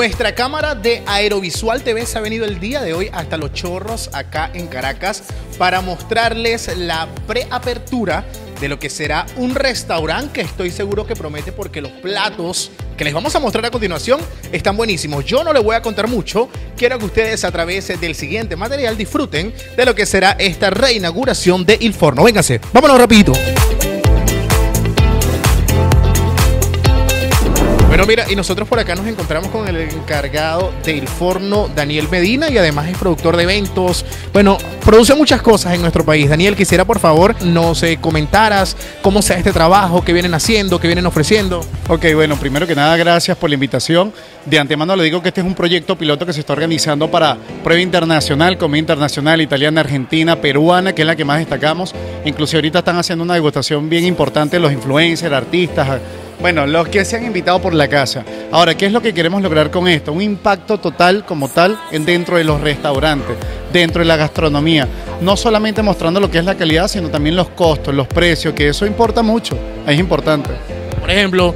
Nuestra cámara de Aerovisual TV se ha venido el día de hoy hasta Los Chorros, acá en Caracas, para mostrarles la preapertura de lo que será un restaurante que estoy seguro que promete porque los platos que les vamos a mostrar a continuación están buenísimos. Yo no les voy a contar mucho, quiero que ustedes a través del siguiente material disfruten de lo que será esta reinauguración de Il Forno. Vénganse, vámonos rapidito. Bueno, mira, y nosotros por acá nos encontramos con el encargado del forno, Daniel Medina, y además es productor de eventos. Bueno, produce muchas cosas en nuestro país. Daniel, quisiera por favor nos eh, comentaras cómo sea este trabajo, qué vienen haciendo, qué vienen ofreciendo. Ok, bueno, primero que nada, gracias por la invitación. De antemano le digo que este es un proyecto piloto que se está organizando para prueba internacional, comida internacional, italiana, argentina, peruana, que es la que más destacamos. Incluso ahorita están haciendo una degustación bien importante los influencers, artistas, bueno, los que se han invitado por la casa. Ahora, ¿qué es lo que queremos lograr con esto? Un impacto total como tal en dentro de los restaurantes, dentro de la gastronomía. No solamente mostrando lo que es la calidad, sino también los costos, los precios, que eso importa mucho, es importante. Por ejemplo,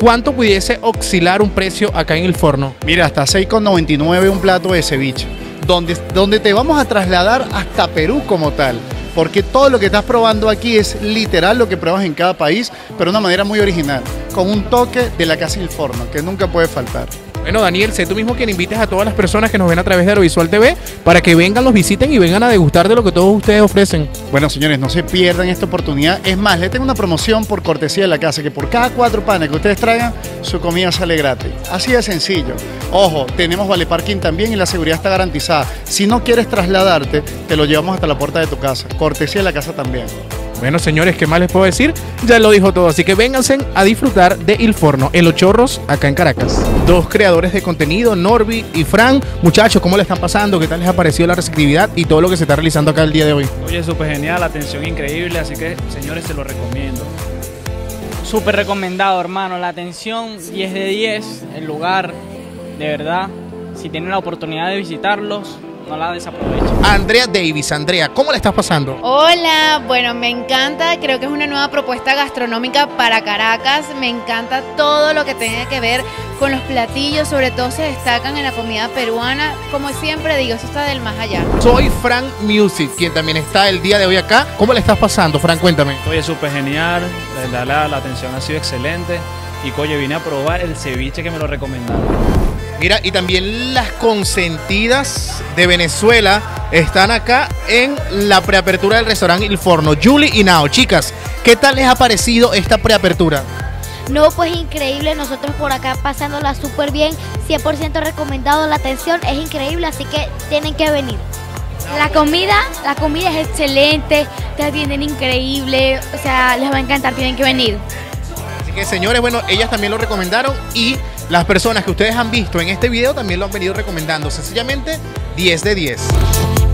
¿cuánto pudiese oscilar un precio acá en el forno? Mira, hasta 6,99 un plato de ceviche, donde, donde te vamos a trasladar hasta Perú como tal porque todo lo que estás probando aquí es literal lo que pruebas en cada país, pero de una manera muy original, con un toque de la casa forno, que nunca puede faltar. Bueno, Daniel, sé tú mismo quien invites a todas las personas que nos ven a través de Aerovisual TV para que vengan, los visiten y vengan a degustar de lo que todos ustedes ofrecen. Bueno, señores, no se pierdan esta oportunidad. Es más, les tengo una promoción por cortesía de la casa, que por cada cuatro panes que ustedes traigan, su comida sale gratis. Así de sencillo. Ojo, tenemos vale parking también y la seguridad está garantizada. Si no quieres trasladarte, te lo llevamos hasta la puerta de tu casa. Cortesía de la casa también. Bueno, señores, ¿qué más les puedo decir? Ya lo dijo todo, así que vénganse a disfrutar de Il Forno, en Los Chorros, acá en Caracas. Dos creadores de contenido, Norby y Fran. Muchachos, ¿cómo le están pasando? ¿Qué tal les ha parecido la receptividad y todo lo que se está realizando acá el día de hoy? Oye, súper genial, atención increíble, así que, señores, se lo recomiendo. Súper recomendado, hermano. La atención 10 de 10, el lugar, de verdad. Si tienen la oportunidad de visitarlos, no la desaprovechen. Andrea Davis, Andrea, ¿cómo le estás pasando? Hola, bueno, me encanta, creo que es una nueva propuesta gastronómica para Caracas, me encanta todo lo que tenga que ver con los platillos, sobre todo se destacan en la comida peruana, como siempre digo, eso está del más allá. Soy Frank Music, quien también está el día de hoy acá. ¿Cómo le estás pasando, Frank? Cuéntame. Oye, súper genial, la, la, la atención ha sido excelente y coye, vine a probar el ceviche que me lo recomendaron. Mira, y también las consentidas de Venezuela están acá en la preapertura del restaurante El Forno. Julie y Nao, chicas, ¿qué tal les ha parecido esta preapertura? No, pues increíble, nosotros por acá pasándola súper bien, 100% recomendado, la atención es increíble, así que tienen que venir. La comida, la comida es excelente, te atienden increíble, o sea, les va a encantar, tienen que venir. Que señores, bueno, ellas también lo recomendaron y las personas que ustedes han visto en este video también lo han venido recomendando. Sencillamente 10 de 10.